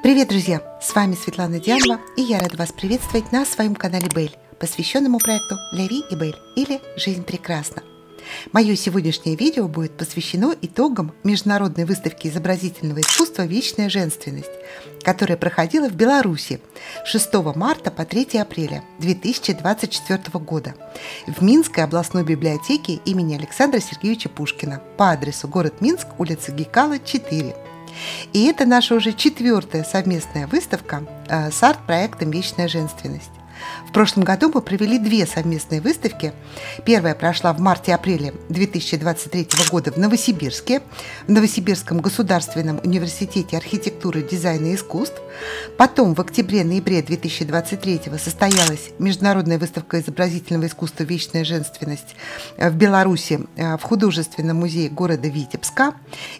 Привет, друзья! С вами Светлана Дианова, и я рада вас приветствовать на своем канале Бель, посвященному проекту Леви и Бель или «Жизнь прекрасна». Мое сегодняшнее видео будет посвящено итогам Международной выставки изобразительного искусства «Вечная женственность», которая проходила в Беларуси 6 марта по 3 апреля 2024 года в Минской областной библиотеке имени Александра Сергеевича Пушкина по адресу город Минск, улица Гекала, 4. И это наша уже четвертая совместная выставка э, с арт-проектом «Вечная женственность». В прошлом году мы провели две совместные выставки. Первая прошла в марте-апреле 2023 года в Новосибирске, в Новосибирском государственном университете архитектуры, дизайна и искусств. Потом в октябре-ноябре 2023 состоялась международная выставка изобразительного искусства «Вечная женственность» в Беларуси э, в художественном музее города Витебска.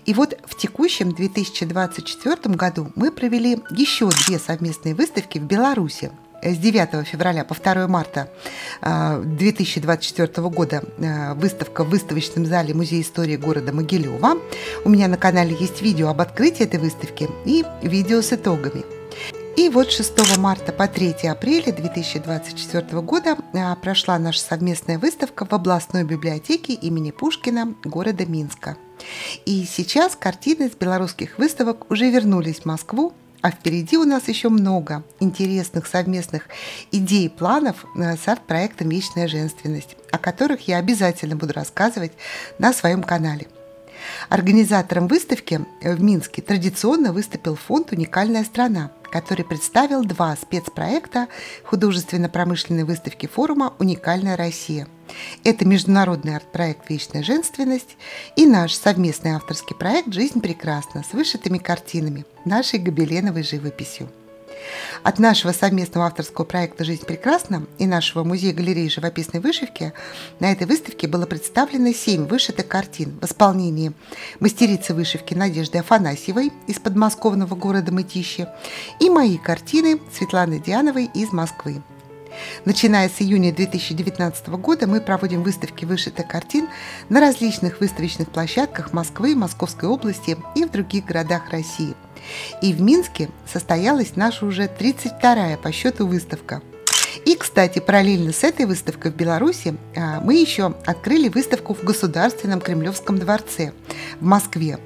И вот в текущем 2024 году мы провели еще две совместные выставки в Беларуси с 9 февраля по 2 марта 2024 э, года э, выставка в выставочном зале Музея истории города Могилева. У меня на канале есть видео об открытии этой выставки и видео с итогами. И вот 6 марта по 3 апреля 2024 года э, прошла наша совместная выставка в областной библиотеке имени Пушкина города Минска. И сейчас картины с белорусских выставок уже вернулись в Москву а впереди у нас еще много интересных совместных идей и планов э, с арт-проектом «Вечная женственность», о которых я обязательно буду рассказывать на своем канале. Организатором выставки в Минске традиционно выступил фонд «Уникальная страна», который представил два спецпроекта художественно-промышленной выставки форума «Уникальная Россия». Это международный арт-проект «Вечная женственность» и наш совместный авторский проект «Жизнь прекрасна» с вышитыми картинами нашей гобеленовой живописью. От нашего совместного авторского проекта «Жизнь прекрасна» и нашего музея-галереи живописной вышивки на этой выставке было представлено семь вышитых картин в исполнении мастерицы вышивки Надежды Афанасьевой из подмосковного города Мытищи и мои картины Светланы Диановой из Москвы. Начиная с июня 2019 года мы проводим выставки вышитых картин на различных выставочных площадках Москвы, Московской области и в других городах России – и в Минске состоялась наша уже 32-я по счету выставка. И, кстати, параллельно с этой выставкой в Беларуси а, мы еще открыли выставку в Государственном Кремлевском дворце в Москве.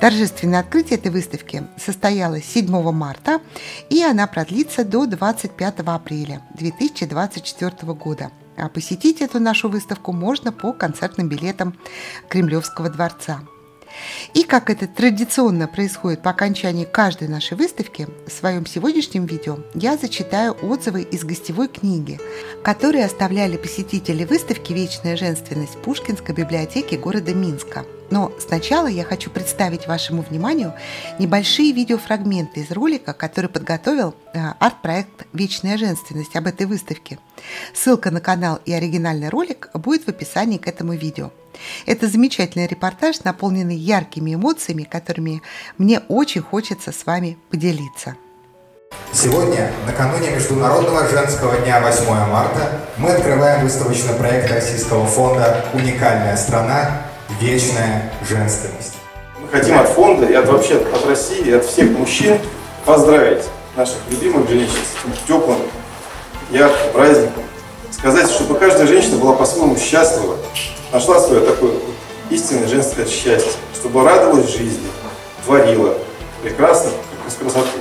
Торжественное открытие этой выставки состоялось 7 марта, и она продлится до 25 апреля 2024 года. А посетить эту нашу выставку можно по концертным билетам Кремлевского дворца. И как это традиционно происходит по окончании каждой нашей выставки, в своем сегодняшнем видео я зачитаю отзывы из гостевой книги, которые оставляли посетители выставки «Вечная женственность» Пушкинской библиотеки города Минска. Но сначала я хочу представить вашему вниманию небольшие видеофрагменты из ролика, который подготовил э, арт-проект «Вечная женственность» об этой выставке. Ссылка на канал и оригинальный ролик будет в описании к этому видео. Это замечательный репортаж, наполненный яркими эмоциями, которыми мне очень хочется с вами поделиться. Сегодня, накануне Международного женского дня 8 марта, мы открываем выставочный проект Российского фонда «Уникальная страна. Вечная женственность». Мы хотим от фонда и от вообще от России, и от всех мужчин поздравить наших любимых женщин с этим теплым, ярким праздником. Сказать, чтобы каждая женщина была по-своему счастлива, нашла свое такое истинное женское счастье, чтобы радовалась жизни, творила прекрасно, как из красоты.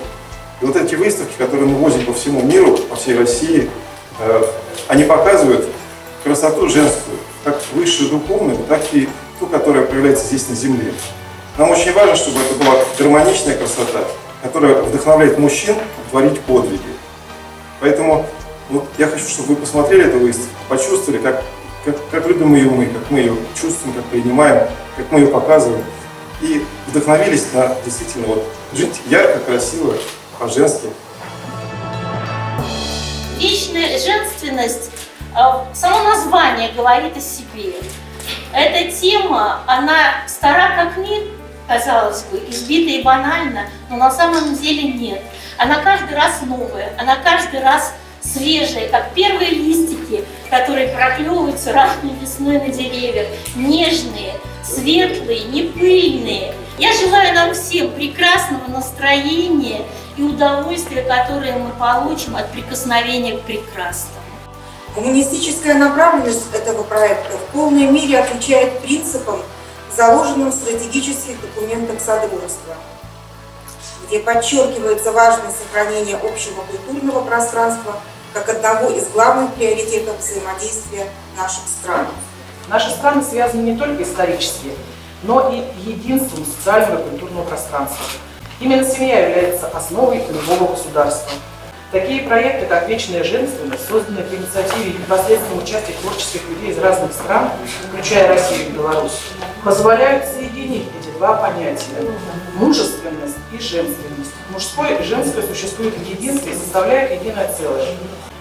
И вот эти выставки, которые мы возим по всему миру, по всей России, э, они показывают красоту женскую, как высшую духовную, так и ту, которая проявляется здесь на Земле. Нам очень важно, чтобы это была гармоничная красота, которая вдохновляет мужчин творить подвиги. Поэтому вот, я хочу, чтобы вы посмотрели эту выставку, почувствовали, как как, как любим ее мы, как мы ее чувствуем, как принимаем, как мы ее показываем. И вдохновились на действительно вот жить ярко, красиво, по-женски. Вечная женственность, а, само название говорит о себе. Эта тема, она стара как мир, казалось бы, избита и банальна, но на самом деле нет. Она каждый раз новая, она каждый раз свежие, как первые листики, которые проклевываются ранней весной на деревьях, нежные, светлые, не пыльные. Я желаю нам всем прекрасного настроения и удовольствие, которое мы получим от прикосновения к прекрасному. Гуманистическая направленность этого проекта в полной мере отвечает принципам, заложенным в стратегических документах Содружества, где подчеркивается важность сохранения общего культурного пространства как одного из главных приоритетов взаимодействия наших стран. Наши страны связаны не только исторически, но и единством социального и культурного пространства. Именно семья является основой любого государства. Такие проекты, как «Вечная женственность», созданные по инициативе и непосредственном участии творческих людей из разных стран, включая Россию и Беларусь, позволяют соединить эти два понятия – мужественность и женственность. Мужское и женское существуют в единстве и составляют единое целое.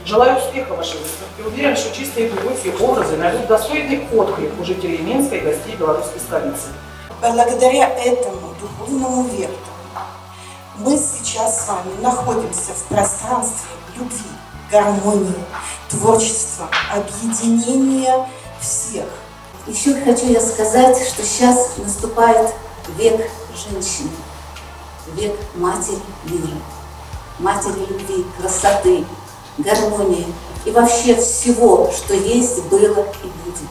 Желаю успеха вашей выставке. Уверен, что чистые глубокие образы найдут достойный отклик у жителей Минска и гостей белорусской столицы. Благодаря этому духовному вектору мы сейчас с вами находимся в пространстве любви, гармонии, творчества, объединения всех. Еще хочу я сказать, что сейчас наступает век женщины, век матери мира, матери любви, красоты, гармонии и вообще всего, что есть, было и будет.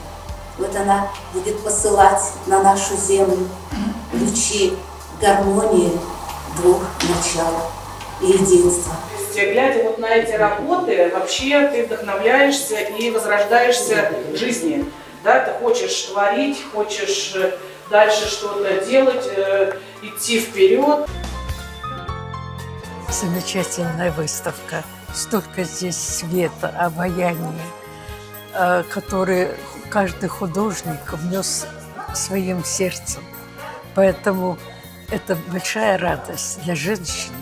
Вот она будет посылать на нашу землю лучи гармонии двух начал и единства. То есть, глядя вот на эти работы, вообще ты вдохновляешься и возрождаешься в жизни. Да, ты хочешь творить, хочешь э, дальше что-то делать, э, идти вперед. Замечательная выставка. Столько здесь света, обаяния, э, который каждый художник внес своим сердцем. Поэтому это большая радость для женщин.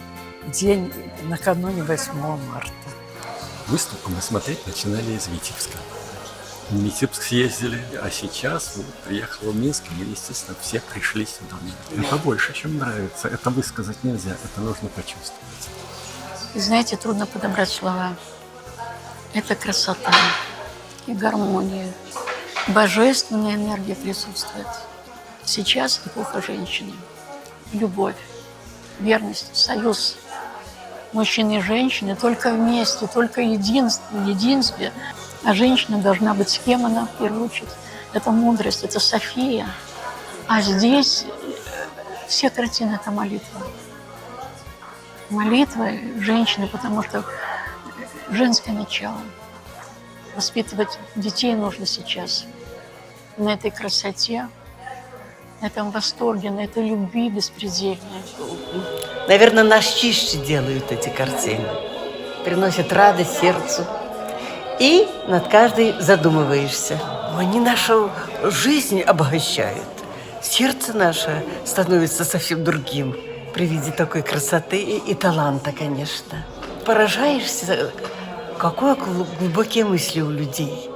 День накануне 8 марта. Выставку мы смотреть начинали из Витебска. В Витебск съездили, а сейчас вот, приехала в Минск, и естественно, все пришли сюда. Это больше, чем нравится. Это высказать нельзя, это нужно почувствовать. Знаете, трудно подобрать слова. Это красота и гармония. Божественная энергия присутствует. Сейчас эпоха женщины любовь, верность, союз мужчины и женщины только вместе, только единство, единстве. А женщина должна быть с кем она, в первую очередь. Это мудрость, это София. А здесь э, все картины – это молитва. Молитва женщины, потому что женское начало. Воспитывать детей нужно сейчас на этой красоте, этом восторге, на этой любви беспредельной. Наверное, нас чище делают эти картины. Приносят радость сердцу. И над каждой задумываешься. Они нашу жизнь обогащают. Сердце наше становится совсем другим при виде такой красоты и, и таланта, конечно. Поражаешься, какое глубокие мысли у людей.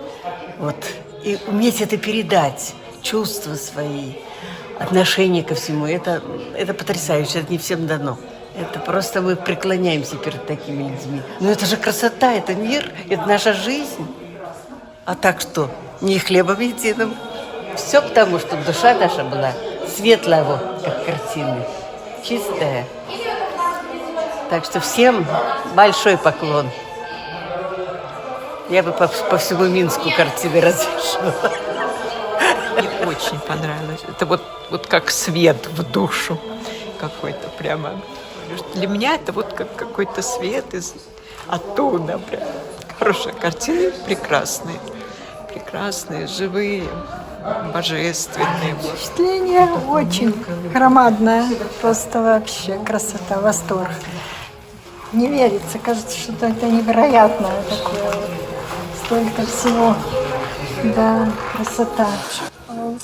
Вот. И уметь это передать, чувства свои – отношение ко всему. Это, это потрясающе, это не всем дано. Это просто мы преклоняемся перед такими людьми. Но это же красота, это мир, это наша жизнь. А так что? Не хлебом единым. Все к тому, чтобы душа наша была светлая, вот, как картины, чистая. Так что всем большой поклон. Я бы по, по всему Минску картины развешивала. Мне очень понравилось. Это вот вот как свет в душу какой-то прямо. Для меня это вот как какой-то свет из оттуда прям. Хорошая картина, прекрасные, прекрасные, живые, божественные. Впечатление очень громадное, просто вообще красота, восторг. Не верится, кажется, что это невероятное такое. Столько всего. Да, красота.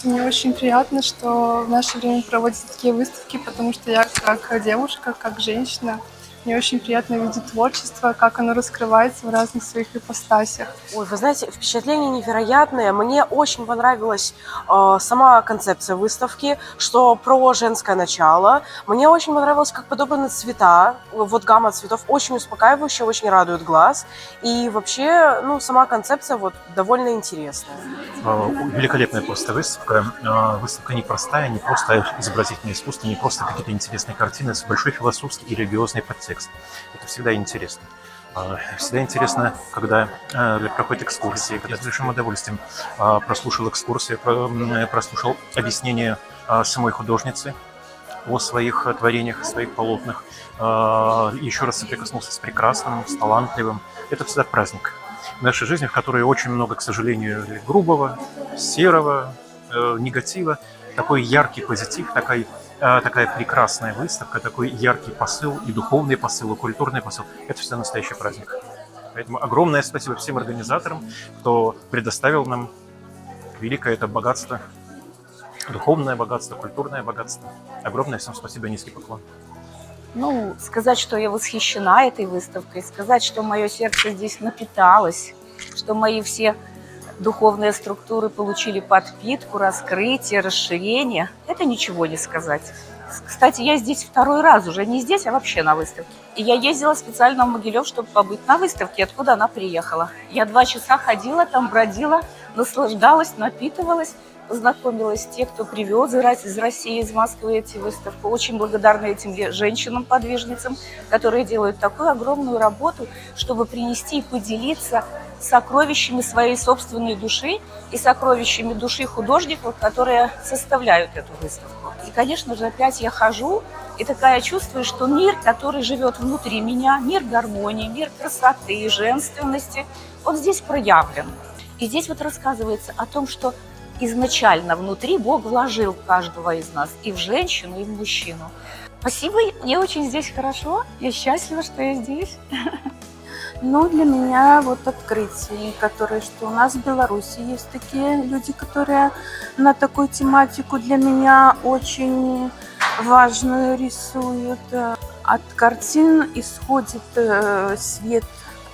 Мне очень приятно, что в наше время проводятся такие выставки, потому что я как девушка, как женщина мне очень приятно видеть творчество, как оно раскрывается в разных своих ипостасях. Ой, вы знаете, впечатление невероятное. Мне очень понравилась э, сама концепция выставки, что про женское начало. Мне очень понравилось, как подобраны цвета. Вот гамма цветов очень успокаивающая, очень радует глаз. И вообще, ну, сама концепция вот довольно интересная. А, великолепная просто выставка. А, выставка непростая, не просто изобразительное искусство, не просто какие-то интересные картины, с большой философский и религиозный подтекст контекст. Это всегда интересно. А, всегда интересно, когда э, проходят экскурсии, когда с большим удовольствием а, прослушал экскурсии, прослушал объяснение а, самой художницы о своих творениях, о своих полотнах, еще раз соприкоснулся с прекрасным, с талантливым. Это всегда праздник в нашей жизни, в которой очень много, к сожалению, грубого, серого, э, негатива, такой яркий позитив, такой а, такая прекрасная выставка, такой яркий посыл, и духовный посыл, и культурный посыл. Это всегда настоящий праздник. Поэтому огромное спасибо всем организаторам, кто предоставил нам великое это богатство, духовное богатство, культурное богатство. Огромное всем спасибо, низкий поклон. Ну, сказать, что я восхищена этой выставкой, сказать, что мое сердце здесь напиталось, что мои все духовные структуры получили подпитку, раскрытие, расширение. Это ничего не сказать. Кстати, я здесь второй раз уже, не здесь, а вообще на выставке. И я ездила специально в Могилев, чтобы побыть на выставке, откуда она приехала. Я два часа ходила там, бродила, наслаждалась, напитывалась познакомилась с тех, кто привез из России, из Москвы эти выставки. Очень благодарна этим женщинам-подвижницам, которые делают такую огромную работу, чтобы принести и поделиться сокровищами своей собственной души и сокровищами души художников, которые составляют эту выставку. И, конечно же, опять я хожу и такая чувствую, что мир, который живет внутри меня, мир гармонии, мир красоты, женственности, он здесь проявлен. И здесь вот рассказывается о том, что изначально внутри Бог вложил каждого из нас, и в женщину, и в мужчину. Спасибо, мне очень здесь хорошо, я счастлива, что я здесь. Ну, для меня вот открытие, которое, что у нас в Беларуси есть такие люди, которые на такую тематику для меня очень важную рисуют. От картин исходит э, свет,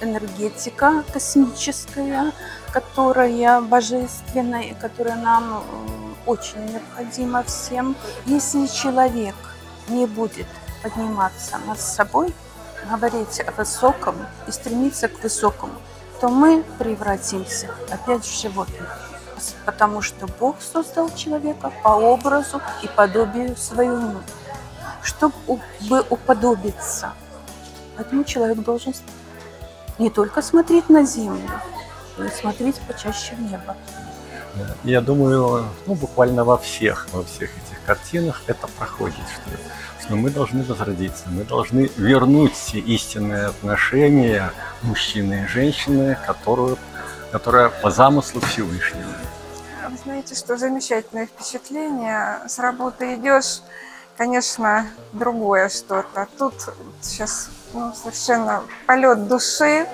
энергетика космическая, которая божественная которая нам э, очень необходима всем. Если человек не будет подниматься над собой, говорить о высоком и стремиться к высокому, то мы превратимся опять в животных. Потому что Бог создал человека по образу и подобию своему, чтобы уподобиться. Поэтому человек должен не только смотреть на землю, смотреть почаще в небо. Я думаю, ну, буквально во всех, во всех этих картинах это проходит, что что мы должны возродиться, мы должны вернуть все истинные отношения мужчины и женщины, которую, которая по замыслу Всевышнего. Вы знаете, что замечательное впечатление. С работы идешь, конечно, другое что-то. Тут сейчас ну, совершенно полет души,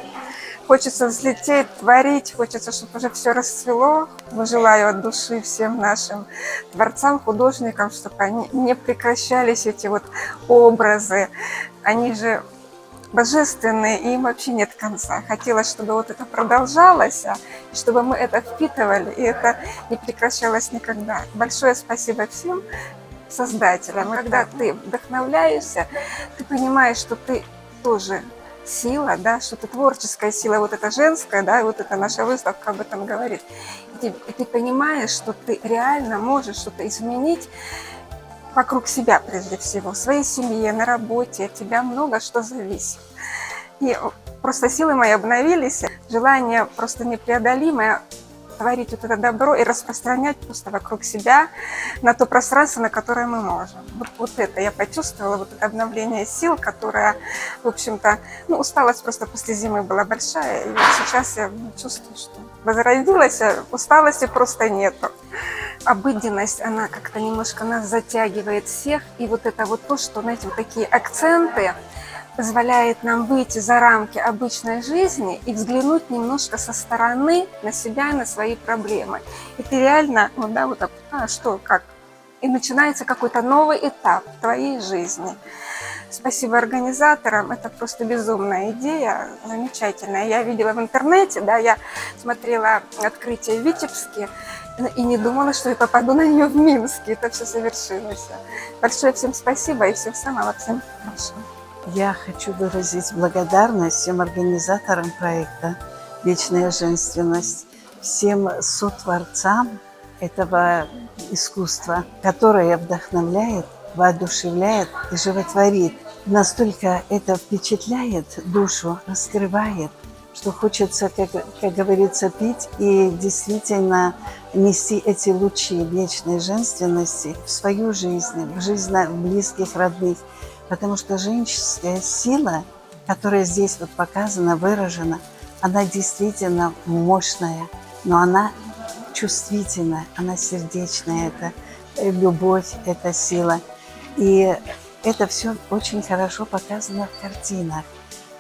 Хочется взлететь, творить, хочется, чтобы уже все расцвело. Желаю от души всем нашим творцам, художникам, чтобы они не прекращались, эти вот образы. Они же божественные, и им вообще нет конца. Хотелось, чтобы вот это продолжалось, а, чтобы мы это впитывали, и это не прекращалось никогда. Большое спасибо всем создателям. Когда ты вдохновляешься, ты понимаешь, что ты тоже сила, да, что-то творческая сила, вот эта женская, да, вот эта наша выставка об этом говорит. И ты, и ты понимаешь, что ты реально можешь что-то изменить вокруг себя прежде всего, в своей семье, на работе, от тебя много что зависит. И просто силы мои обновились, желание просто непреодолимое творить вот это добро и распространять просто вокруг себя на то пространство, на которое мы можем. Вот, вот это я почувствовала, вот это обновление сил, которое, в общем-то, ну, усталость просто после зимы была большая, и вот сейчас я чувствую, что возродилась, а усталости просто нету. Обыденность, она как-то немножко нас затягивает всех, и вот это вот то, что, знаете, вот такие акценты, позволяет нам выйти за рамки обычной жизни и взглянуть немножко со стороны на себя и на свои проблемы. И ты реально, вот, да, вот, а что, как? И начинается какой-то новый этап в твоей жизни. Спасибо организаторам, это просто безумная идея, замечательная. Я видела в интернете, да, я смотрела открытие в Витебске, и не думала, что я попаду на нее в Минске. Это все совершилось. Большое всем спасибо и всем самого, всем хорошего. Я хочу выразить благодарность всем организаторам проекта «Вечная женственность», всем сотворцам этого искусства, которое вдохновляет, воодушевляет и животворит настолько это впечатляет душу, раскрывает, что хочется, как, как говорится, пить и действительно нести эти лучи вечной женственности в свою жизнь, в жизнь близких, родных. Потому что женская сила, которая здесь вот показана, выражена, она действительно мощная, но она чувствительная, она сердечная, это любовь, это сила. И это все очень хорошо показано в картинах.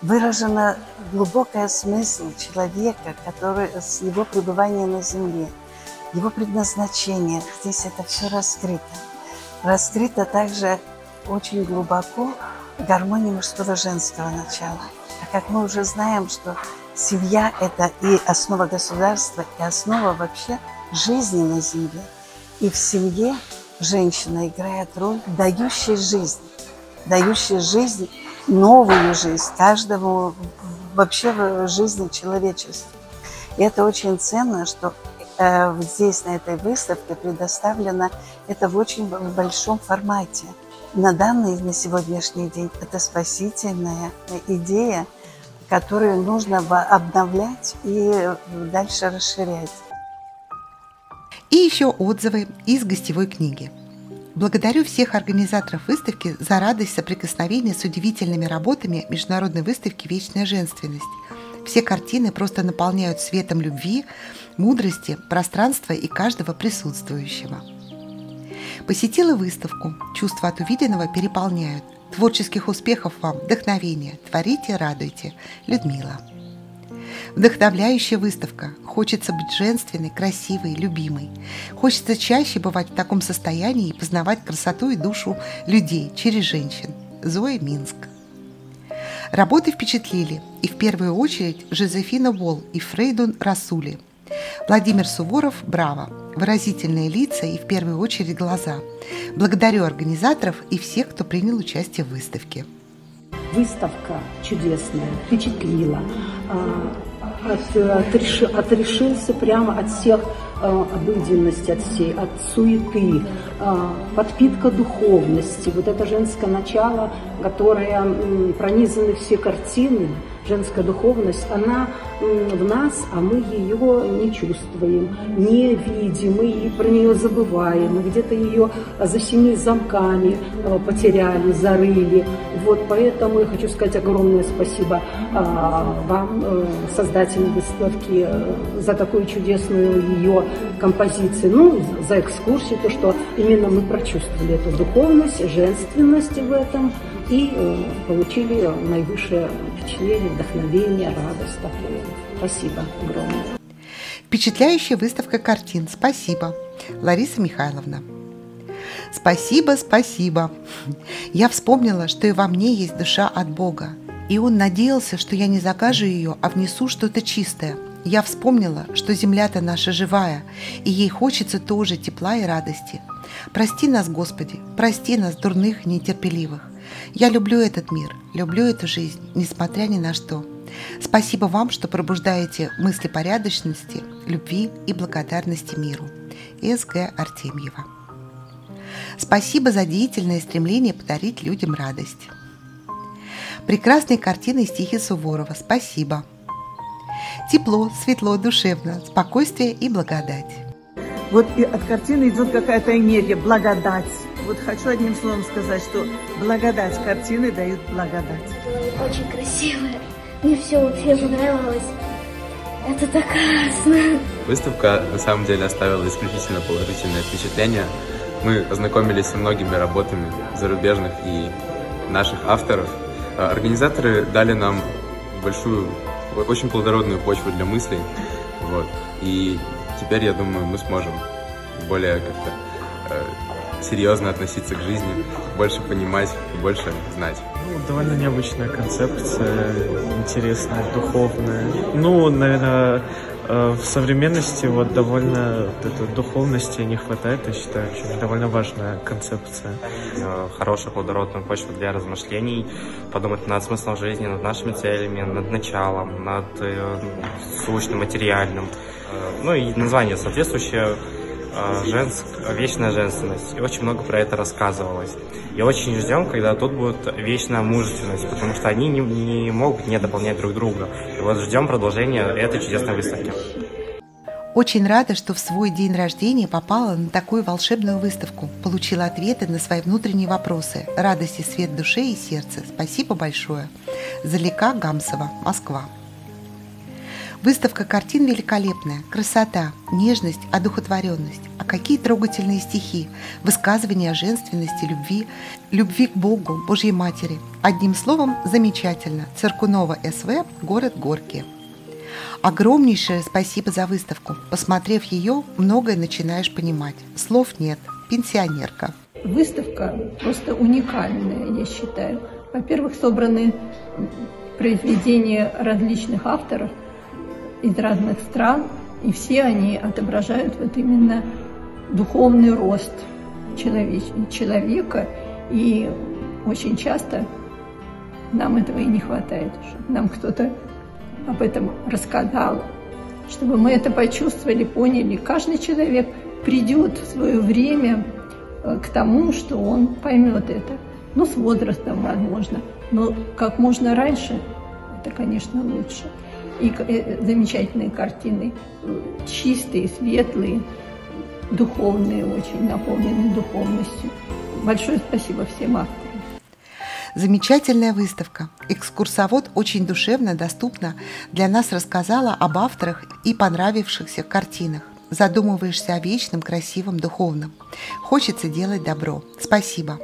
Выражена глубокая смысл человека, который с его пребывания на земле, его предназначение. Здесь это все раскрыто. Раскрыто также очень глубоко гармония мужского женского начала. А как мы уже знаем, что семья – это и основа государства, и основа вообще жизни на земле. И в семье женщина играет роль дающей жизнь, дающей жизнь, новую жизнь каждому вообще в жизни человечества. И это очень ценно, что э, здесь, на этой выставке, предоставлено это в очень большом формате. На данный, на сегодняшний день, это спасительная идея, которую нужно обновлять и дальше расширять. И еще отзывы из гостевой книги. Благодарю всех организаторов выставки за радость соприкосновения с удивительными работами международной выставки «Вечная женственность». Все картины просто наполняют светом любви, мудрости, пространства и каждого присутствующего. Посетила выставку. Чувства от увиденного переполняют. Творческих успехов вам, вдохновения. Творите, радуйте. Людмила. Вдохновляющая выставка. Хочется быть женственной, красивой, любимой. Хочется чаще бывать в таком состоянии и познавать красоту и душу людей через женщин. Зоя Минск. Работы впечатлили, и в первую очередь Жозефина Волл и Фрейдун Расули. Владимир Суворов «Браво!» Выразительные лица и в первую очередь глаза. Благодарю организаторов и всех, кто принял участие в выставке. Выставка чудесная, впечатлила. А, от, отреши, отрешился прямо от всех э, обыденности, от всей, от суеты, подпитка духовности, вот это женское начало, которое пронизаны все картины, женская духовность, она в нас, а мы ее не чувствуем, не видим, мы про нее забываем, мы где-то ее за семи замками э, потеряли, зарыли. Вот поэтому я хочу сказать огромное спасибо а, вам, э, создателям выставки, э, за такую чудесную ее композицию, ну, за экскурсию, то, что именно мы прочувствовали эту духовность, женственность в этом и получили наивысшее впечатление, вдохновение, радость такую. Спасибо огромное. Впечатляющая выставка картин. Спасибо. Лариса Михайловна. Спасибо, спасибо. Я вспомнила, что и во мне есть душа от Бога. И он надеялся, что я не закажу ее, а внесу что-то чистое. Я вспомнила, что земля-то наша живая, и ей хочется тоже тепла и радости. Прости нас, Господи, прости нас, дурных нетерпеливых. Я люблю этот мир, люблю эту жизнь, несмотря ни на что. Спасибо вам, что пробуждаете мысли порядочности, любви и благодарности миру. С.Г. Артемьева. Спасибо за деятельное стремление подарить людям радость. Прекрасные картины и стихи Суворова. Спасибо. Тепло, светло, душевно, спокойствие и благодать. Вот и от картины идет какая-то энергия, благодать. Вот хочу одним словом сказать, что благодать, картины дают благодать. Очень красивая. Мне все вообще понравилось. Это так классно. Выставка на самом деле оставила исключительно положительное впечатление. Мы познакомились со многими работами зарубежных и наших авторов. А, организаторы дали нам большую, очень плодородную почву для мыслей. Вот. И теперь, я думаю, мы сможем более как-то э, серьезно относиться к жизни, больше понимать, больше знать. Ну, довольно необычная концепция, интересная, духовная. Ну, наверное, э, в современности вот довольно вот этой духовности не хватает, я считаю, очень довольно важная концепция. Э, хорошая плодородная почва для размышлений, подумать над смыслом жизни, над нашими целями, над началом, над э, сущным, материальным. Ну и название соответствующее э, женск, вечная женственность. И очень много про это рассказывалось. И очень ждем, когда тут будет вечная мужественность, потому что они не, не могут не дополнять друг друга. И вот ждем продолжения этой чудесной выставки. Очень рада, что в свой день рождения попала на такую волшебную выставку, получила ответы на свои внутренние вопросы. Радости, свет души и сердца. Спасибо большое. Залика Гамсова, Москва. Выставка картин великолепная, красота, нежность, одухотворенность. А какие трогательные стихи, высказывания о женственности, любви, любви к Богу, Божьей Матери. Одним словом, замечательно. Циркунова СВ, город Горки. Огромнейшее спасибо за выставку. Посмотрев ее, многое начинаешь понимать. Слов нет. Пенсионерка. Выставка просто уникальная, я считаю. Во-первых, собраны произведения различных авторов из разных стран, и все они отображают вот именно духовный рост человека, и очень часто нам этого и не хватает, чтобы нам кто-то об этом рассказал, чтобы мы это почувствовали, поняли. Каждый человек придет в свое время э, к тому, что он поймет это. Ну, с возрастом, возможно. Но как можно раньше, это, конечно, лучше. И э, замечательные картины, э, чистые, светлые, духовные, очень наполненные духовностью. Большое спасибо всем авторам. Замечательная выставка. Экскурсовод очень душевно, доступно для нас рассказала об авторах и понравившихся картинах. Задумываешься о вечном, красивом, духовном. Хочется делать добро. Спасибо.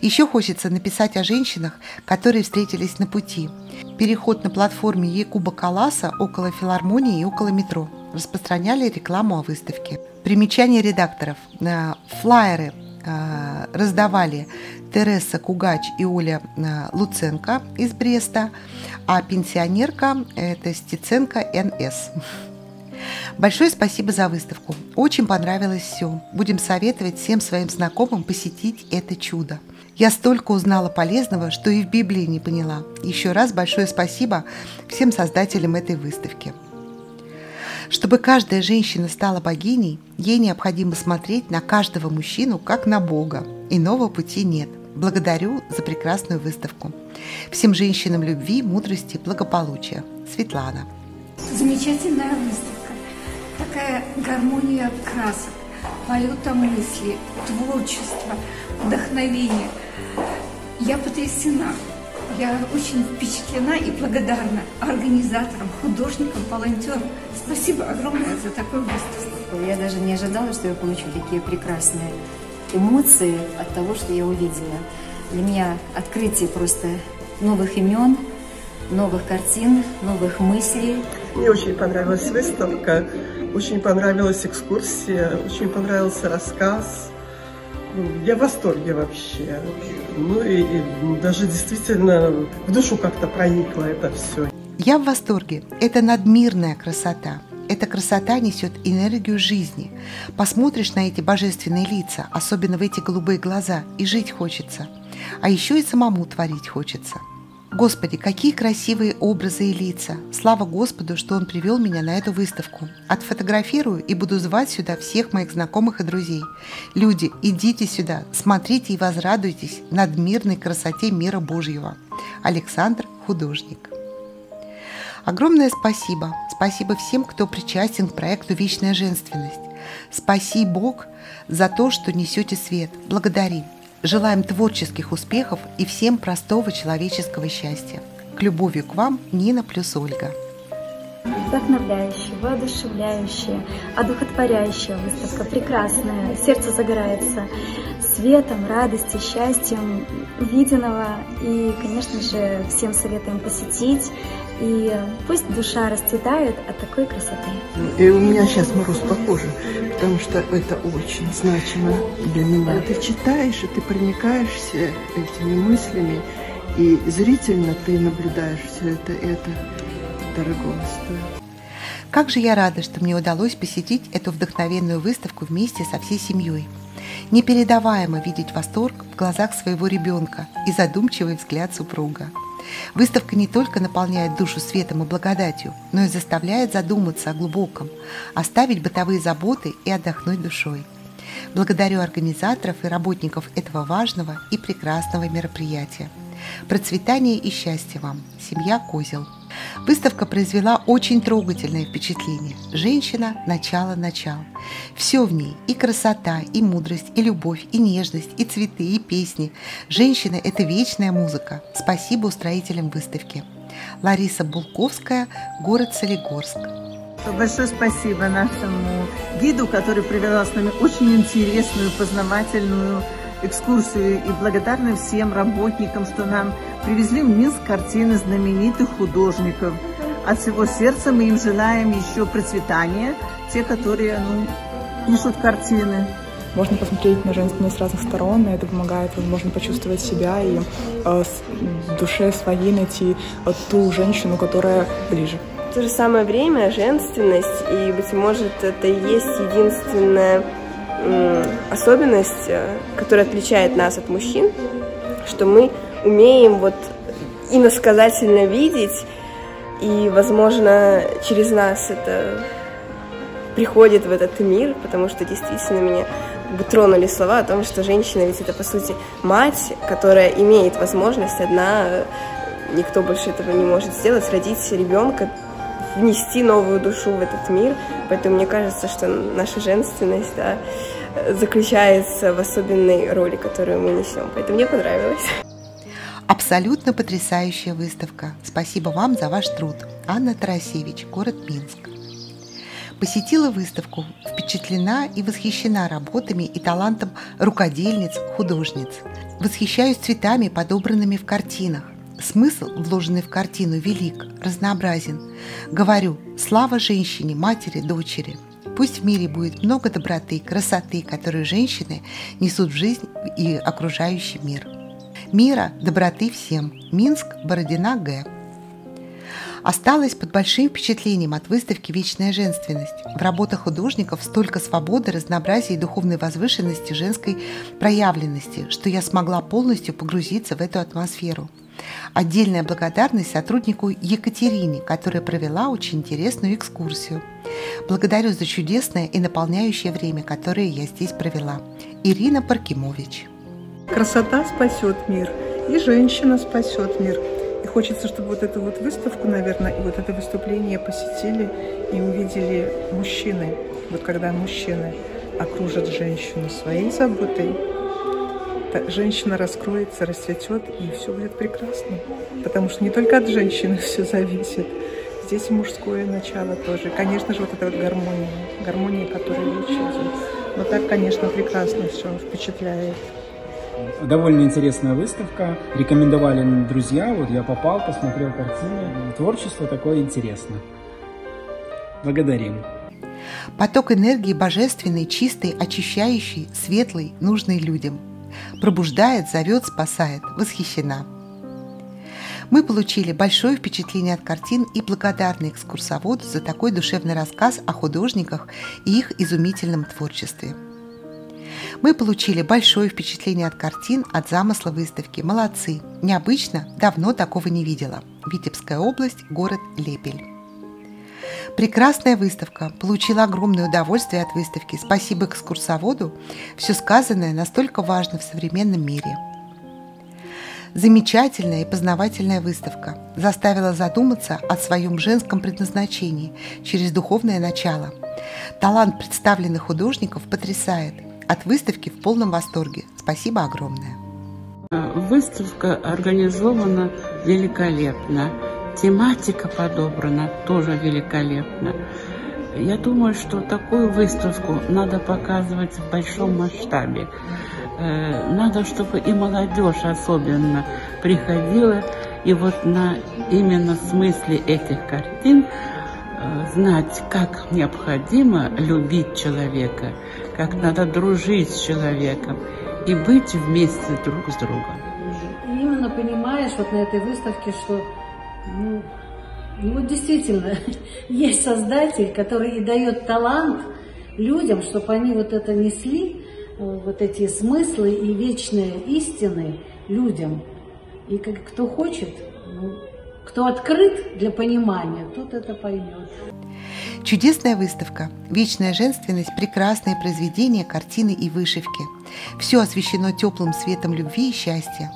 Еще хочется написать о женщинах, которые встретились на пути. Переход на платформе Якуба Каласа около филармонии и около метро. Распространяли рекламу о выставке. Примечание редакторов. Флайеры Э, раздавали Тереса Кугач и Оля э, Луценко из Бреста, а пенсионерка – это Стеценко НС. Большое спасибо за выставку. Очень понравилось все. Будем советовать всем своим знакомым посетить это чудо. Я столько узнала полезного, что и в Библии не поняла. Еще раз большое спасибо всем создателям этой выставки. Чтобы каждая женщина стала богиней, ей необходимо смотреть на каждого мужчину как на Бога. Иного пути нет. Благодарю за прекрасную выставку. Всем женщинам любви, мудрости, благополучия. Светлана. Замечательная выставка. Такая гармония красок, полета мысли, творчество, вдохновение. Я потрясена. Я очень впечатлена и благодарна организаторам, художникам, волонтерам. Спасибо огромное за такую выставку. Я даже не ожидала, что я получу такие прекрасные эмоции от того, что я увидела. Для меня открытие просто новых имен, новых картин, новых мыслей. Мне очень понравилась выставка, очень понравилась экскурсия, очень понравился рассказ. Я в восторге вообще. Ну и, и даже действительно в душу как-то проникло это все. Я в восторге. Это надмирная красота. Эта красота несет энергию жизни. Посмотришь на эти божественные лица, особенно в эти голубые глаза, и жить хочется. А еще и самому творить хочется. Господи, какие красивые образы и лица! Слава Господу, что Он привел меня на эту выставку. Отфотографирую и буду звать сюда всех моих знакомых и друзей. Люди, идите сюда, смотрите и возрадуйтесь над мирной красоте мира Божьего. Александр Художник. Огромное спасибо. Спасибо всем, кто причастен к проекту «Вечная женственность». Спаси Бог за то, что несете свет. Благодарим. Желаем творческих успехов и всем простого человеческого счастья. К любовью к вам Нина плюс Ольга. Вдохновляющая, воодушевляющая, одухотворяющая выставка, прекрасная, сердце загорается светом, радостью, счастьем виденного. И, конечно же, всем советуем посетить. И пусть душа расцветает от такой красоты. И у меня сейчас мороз по коже, потому что это очень значимо для меня. Ты читаешь, и ты проникаешься этими мыслями, и зрительно ты наблюдаешь все это, и это дорого стоит. Как же я рада, что мне удалось посетить эту вдохновенную выставку вместе со всей семьей. Непередаваемо видеть восторг в глазах своего ребенка и задумчивый взгляд супруга. Выставка не только наполняет душу светом и благодатью, но и заставляет задуматься о глубоком, оставить бытовые заботы и отдохнуть душой. Благодарю организаторов и работников этого важного и прекрасного мероприятия. Процветания и счастья вам, семья Козел. Выставка произвела очень трогательное впечатление. Женщина – начало-начал. Все в ней – и красота, и мудрость, и любовь, и нежность, и цветы, и песни. Женщина – это вечная музыка. Спасибо устроителям выставки. Лариса Булковская, город Солигорск. Большое спасибо нашему гиду, который привела с нами очень интересную, познавательную экскурсию и благодарны всем работникам, что нам привезли в Минск картины знаменитых художников. От всего сердца мы им желаем еще процветания, те, которые ну, пишут картины. Можно посмотреть на женственность с разных сторон, и это помогает, возможно, почувствовать себя и э, в душе своей найти э, ту женщину, которая ближе. В то же самое время женственность, и, быть может, это и есть единственная особенность, э, которая отличает нас от мужчин, что мы умеем вот иносказательно видеть, и, возможно, через нас это приходит в этот мир, потому что действительно меня бы тронули слова о том, что женщина ведь это, по сути, мать, которая имеет возможность одна, э, никто больше этого не может сделать, родить ребенка, внести новую душу в этот мир. Поэтому мне кажется, что наша женственность да, заключается в особенной роли, которую мы несем. Поэтому мне понравилось. Абсолютно потрясающая выставка. Спасибо вам за ваш труд. Анна Тарасевич, город Минск. Посетила выставку, впечатлена и восхищена работами и талантом рукодельниц, художниц. Восхищаюсь цветами, подобранными в картинах. Смысл, вложенный в картину, велик, разнообразен. Говорю, слава женщине, матери, дочери. Пусть в мире будет много доброты, красоты, которые женщины несут в жизнь и окружающий мир. Мира, доброты всем. Минск, Бородина, Г. Осталась под большим впечатлением от выставки «Вечная женственность». В работах художников столько свободы, разнообразия и духовной возвышенности женской проявленности, что я смогла полностью погрузиться в эту атмосферу – Отдельная благодарность сотруднику Екатерине, которая провела очень интересную экскурсию. Благодарю за чудесное и наполняющее время, которое я здесь провела. Ирина Паркимович. Красота спасет мир, и женщина спасет мир. И хочется, чтобы вот эту вот выставку, наверное, и вот это выступление посетили и увидели мужчины. Вот когда мужчины окружат женщину своей заботой, женщина раскроется, расцветет, и все будет прекрасно. Потому что не только от женщины все зависит. Здесь мужское начало тоже. Конечно же, вот эта вот гармония, гармония, которая речь идет. Но так, конечно, прекрасно все впечатляет. Довольно интересная выставка. Рекомендовали друзья. Вот я попал, посмотрел картины. Творчество такое интересное. Благодарим. Поток энергии божественный, чистый, очищающий, светлый, нужный людям – Пробуждает, зовет, спасает. Восхищена. Мы получили большое впечатление от картин и благодарны экскурсоводу за такой душевный рассказ о художниках и их изумительном творчестве. Мы получили большое впечатление от картин, от замысла выставки. Молодцы! Необычно, давно такого не видела. Витебская область, город Лепель. Прекрасная выставка. Получила огромное удовольствие от выставки. Спасибо экскурсоводу. Все сказанное настолько важно в современном мире. Замечательная и познавательная выставка заставила задуматься о своем женском предназначении через духовное начало. Талант представленных художников потрясает. От выставки в полном восторге. Спасибо огромное. Выставка организована великолепно. Тематика подобрана тоже великолепно. Я думаю, что такую выставку надо показывать в большом масштабе. Э, надо, чтобы и молодежь особенно приходила и вот на именно смысле этих картин э, знать, как необходимо любить человека, как надо дружить с человеком и быть вместе друг с другом. И именно понимаешь вот на этой выставке, что ну, ну вот действительно, есть создатель, который и дает талант людям, чтобы они вот это несли, э, вот эти смыслы и вечные истины людям. И как, кто хочет, ну, Кто открыт для понимания, тот это поймет. Чудесная выставка, вечная женственность, прекрасные произведения, картины и вышивки. Все освещено теплым светом любви и счастья.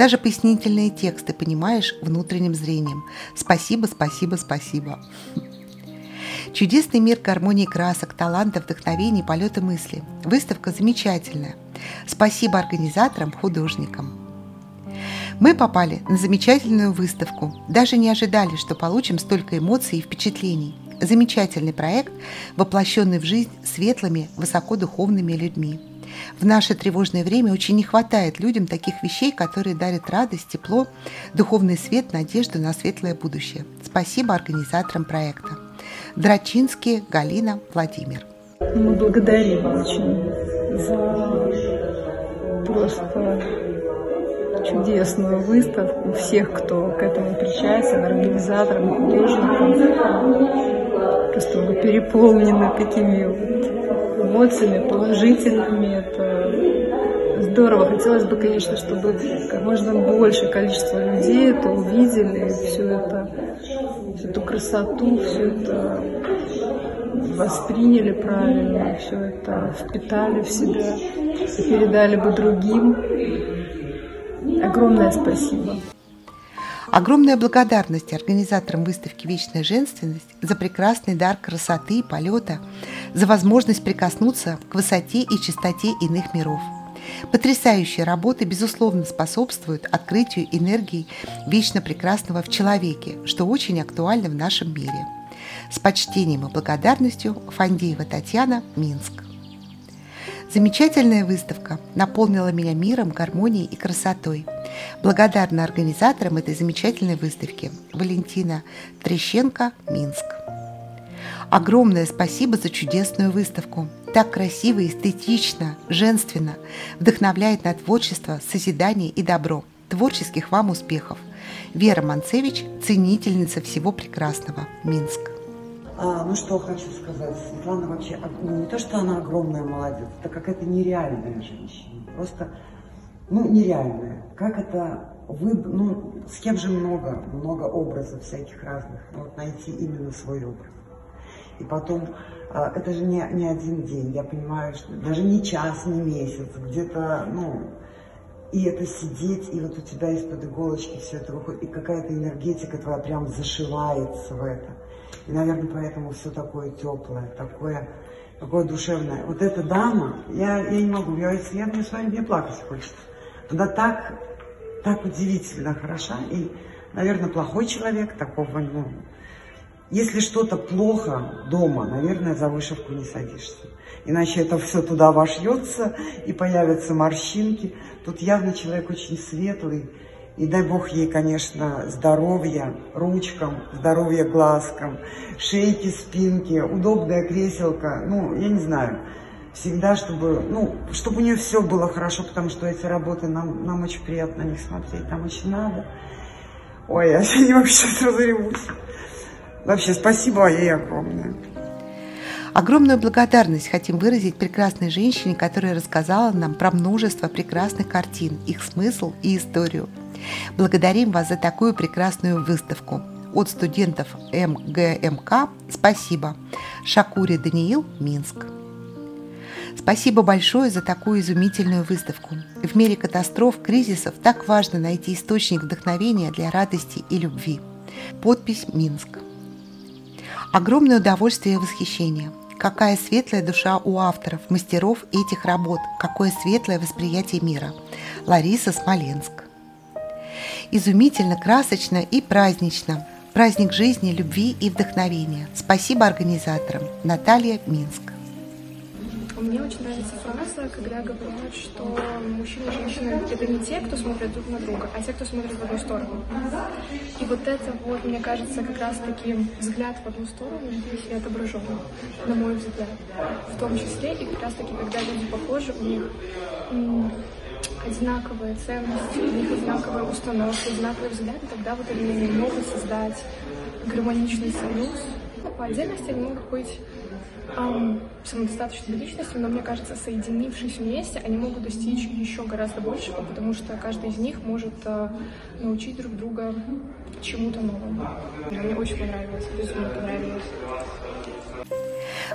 Даже пояснительные тексты понимаешь внутренним зрением. Спасибо, спасибо, спасибо. Чудесный мир гармонии красок, таланта, вдохновений, полета мысли. Выставка замечательная. Спасибо организаторам, художникам. Мы попали на замечательную выставку. Даже не ожидали, что получим столько эмоций и впечатлений. Замечательный проект, воплощенный в жизнь светлыми, высокодуховными людьми. В наше тревожное время очень не хватает людям таких вещей, которые дарят радость, тепло, духовный свет, надежду на светлое будущее. Спасибо организаторам проекта. Драчинский, Галина, Владимир. Мы благодарим очень за просто чудесную выставку всех, кто к этому причастен, организаторам, художникам. Просто мы переполнены такими вот эмоциями положительными. Это здорово. Хотелось бы, конечно, чтобы как можно больше количество людей это увидели, все это, всю эту красоту, все это восприняли правильно, все это впитали в себя и передали бы другим. Огромное спасибо. Огромная благодарность организаторам выставки «Вечная женственность» за прекрасный дар красоты и полета, за возможность прикоснуться к высоте и чистоте иных миров. Потрясающие работы, безусловно, способствуют открытию энергии вечно прекрасного в человеке, что очень актуально в нашем мире. С почтением и благодарностью Фандеева Татьяна, Минск. Замечательная выставка наполнила меня миром, гармонией и красотой. Благодарна организаторам этой замечательной выставки Валентина Трещенко, Минск. Огромное спасибо за чудесную выставку. Так красиво, эстетично, женственно, вдохновляет на творчество, созидание и добро. Творческих вам успехов! Вера Манцевич, ценительница всего прекрасного, Минск. А, ну что хочу сказать, Светлана вообще, ну, не то, что она огромная молодец, это какая-то нереальная женщина, просто, ну, нереальная. Как это, вы, ну, с кем же много, много образов всяких разных, но вот найти именно свой образ. И потом, а, это же не, не один день, я понимаю, что даже не час, не месяц, где-то, ну, и это сидеть, и вот у тебя из-под иголочки все это выходит, и какая-то энергетика твоя прям зашивается в это. И, наверное, поэтому все такое теплое, такое, такое душевное. Вот эта дама, я, я не могу, я, я мне с вами мне плакать хочется. Она так, так удивительно хороша. И, наверное, плохой человек такого, ну, если что-то плохо дома, наверное, за вышивку не садишься. Иначе это все туда вошьется и появятся морщинки. Тут явно человек очень светлый, и дай Бог ей, конечно, здоровья ручкам, здоровья глазкам, шейки, спинки, удобная креселка, ну, я не знаю, всегда, чтобы, ну, чтобы у нее все было хорошо, потому что эти работы нам, нам очень приятно на них смотреть, нам очень надо. Ой, я не могу сейчас. Вообще, спасибо ей огромное. Огромную благодарность хотим выразить прекрасной женщине, которая рассказала нам про множество прекрасных картин, их смысл и историю. Благодарим вас за такую прекрасную выставку. От студентов МГМК спасибо. Шакури Даниил, Минск. Спасибо большое за такую изумительную выставку. В мире катастроф, кризисов так важно найти источник вдохновения для радости и любви. Подпись Минск. Огромное удовольствие и восхищение. Какая светлая душа у авторов, мастеров этих работ, какое светлое восприятие мира. Лариса Смоленск изумительно, красочно и празднично. Праздник жизни, любви и вдохновения. Спасибо организаторам. Наталья Минск. Мне очень нравится фраза, когда говорят, что мужчина и женщина — это не те, кто смотрят друг на друга, а те, кто смотрит в одну сторону. И вот это вот, мне кажется, как раз-таки взгляд в одну сторону здесь и отображен, на мой взгляд. В том числе и как раз-таки, когда люди похожи, у них одинаковые ценности, у них одинаковые установки, одинаковые взгляды, тогда вот они могут создать гармоничный союз, По отдельности они могут быть эм, самодостаточными личностями, но мне кажется, соединившись вместе, они могут достичь еще гораздо большего, потому что каждый из них может э, научить друг друга чему-то новому. Мне очень понравилось, безумно понравилось.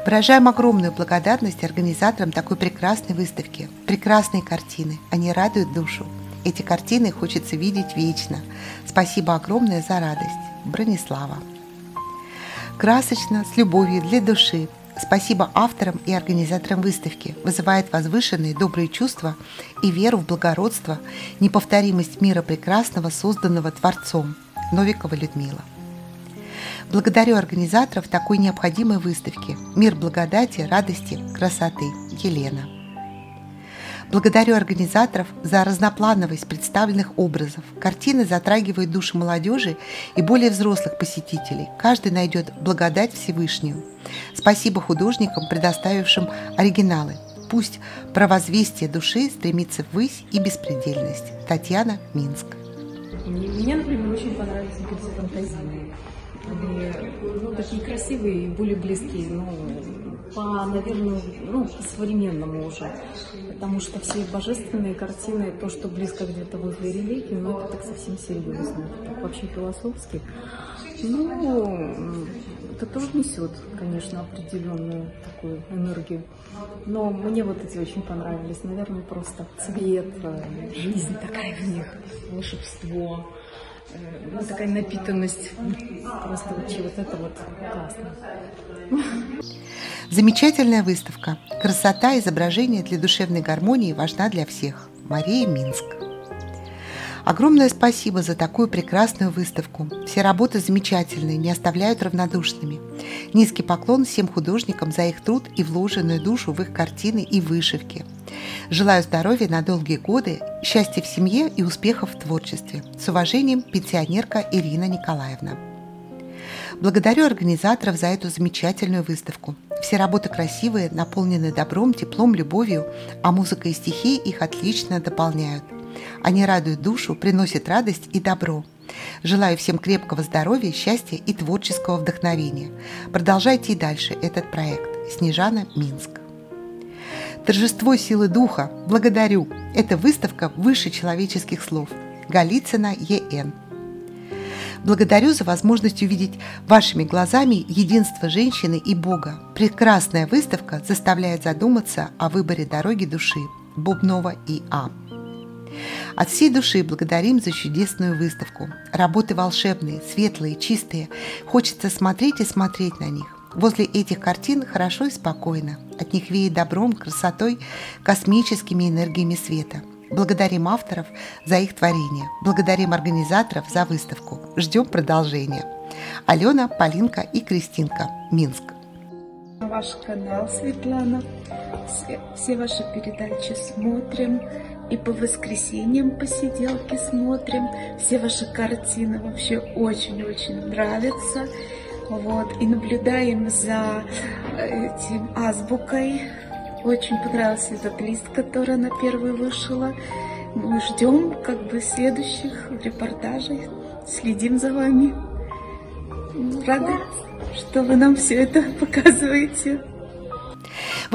Выражаем огромную благодарность организаторам такой прекрасной выставки. Прекрасные картины, они радуют душу. Эти картины хочется видеть вечно. Спасибо огромное за радость. Бронислава. Красочно, с любовью для души. Спасибо авторам и организаторам выставки. Вызывает возвышенные добрые чувства и веру в благородство, неповторимость мира прекрасного, созданного Творцом. Новикова Людмила. Благодарю организаторов такой необходимой выставки «Мир благодати, радости, красоты» Елена. Благодарю организаторов за разноплановость представленных образов. Картины затрагивают души молодежи и более взрослых посетителей. Каждый найдет благодать Всевышнюю. Спасибо художникам, предоставившим оригиналы. Пусть провозвестие души стремится ввысь и беспредельность. Татьяна, Минск. Мне, например, очень понравились фантазийные были ну, такие красивые и более близкие, ну, по, наверное, ну, по современному уже. Потому что все божественные картины, то, что близко где-то возле религии, ну, это так совсем серьезно, так вообще философски. Ну, это тоже несет, конечно, определенную такую энергию. Но мне вот эти очень понравились. Наверное, просто цвет, жизнь такая в них, волшебство ну, такая напитанность. Просто вообще вот это вот классно. Замечательная выставка. Красота изображения для душевной гармонии важна для всех. Мария Минск. Огромное спасибо за такую прекрасную выставку. Все работы замечательные, не оставляют равнодушными. Низкий поклон всем художникам за их труд и вложенную душу в их картины и вышивки. Желаю здоровья на долгие годы, счастья в семье и успехов в творчестве. С уважением, пенсионерка Ирина Николаевна. Благодарю организаторов за эту замечательную выставку. Все работы красивые, наполнены добром, теплом, любовью, а музыка и стихи их отлично дополняют. Они радуют душу, приносят радость и добро. Желаю всем крепкого здоровья, счастья и творческого вдохновения. Продолжайте и дальше этот проект. Снежана, Минск. Торжество силы духа. Благодарю. Это выставка выше человеческих слов. Голицына Е.Н. Благодарю за возможность увидеть вашими глазами единство женщины и Бога. Прекрасная выставка заставляет задуматься о выборе дороги души. Бубнова и А. От всей души благодарим за чудесную выставку. Работы волшебные, светлые, чистые. Хочется смотреть и смотреть на них. Возле этих картин хорошо и спокойно. От них веет добром, красотой, космическими энергиями света. Благодарим авторов за их творение. Благодарим организаторов за выставку. Ждем продолжения. Алена, Полинка и Кристинка. Минск. Ваш канал, Светлана. Все, все ваши передачи смотрим. И по воскресеньям посиделки смотрим. Все ваши картины вообще очень-очень нравятся. Вот, и наблюдаем за этим азбукой. Очень понравился этот лист, который она первой вышла. Мы ждем как бы следующих репортажей. Следим за вами. Рады, что вы нам все это показываете.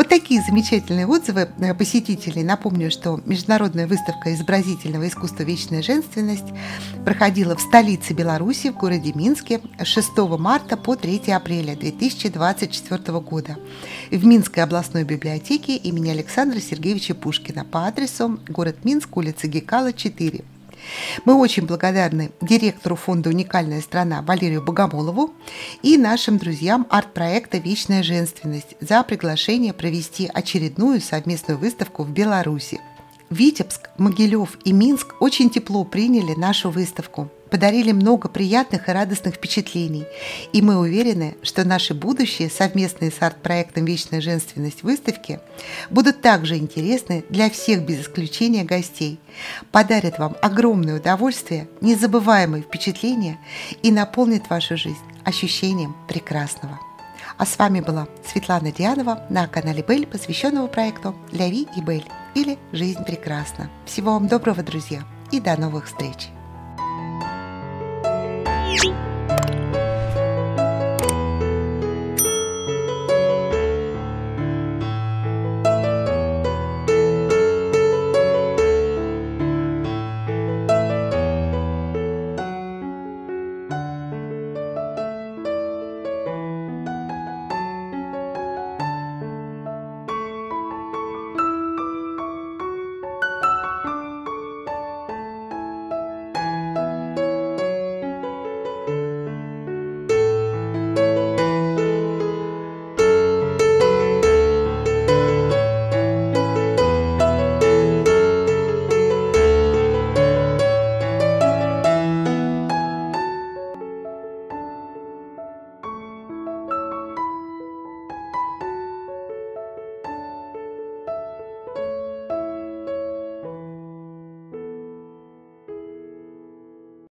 Вот такие замечательные отзывы э, посетителей. Напомню, что международная выставка изобразительного искусства «Вечная женственность» проходила в столице Беларуси, в городе Минске, с 6 марта по 3 апреля 2024 года в Минской областной библиотеке имени Александра Сергеевича Пушкина по адресу город Минск, улица Гекала, 4. Мы очень благодарны директору фонда «Уникальная страна» Валерию Богомолову и нашим друзьям арт-проекта «Вечная женственность» за приглашение провести очередную совместную выставку в Беларуси. Витебск, Могилев и Минск очень тепло приняли нашу выставку – подарили много приятных и радостных впечатлений. И мы уверены, что наши будущие совместные с арт-проектом «Вечная женственность» выставки будут также интересны для всех без исключения гостей, подарят вам огромное удовольствие, незабываемые впечатления и наполнят вашу жизнь ощущением прекрасного. А с вами была Светлана Дианова на канале Бель, посвященного проекту «Ляви и Бель» или «Жизнь прекрасна». Всего вам доброго, друзья, и до новых встреч!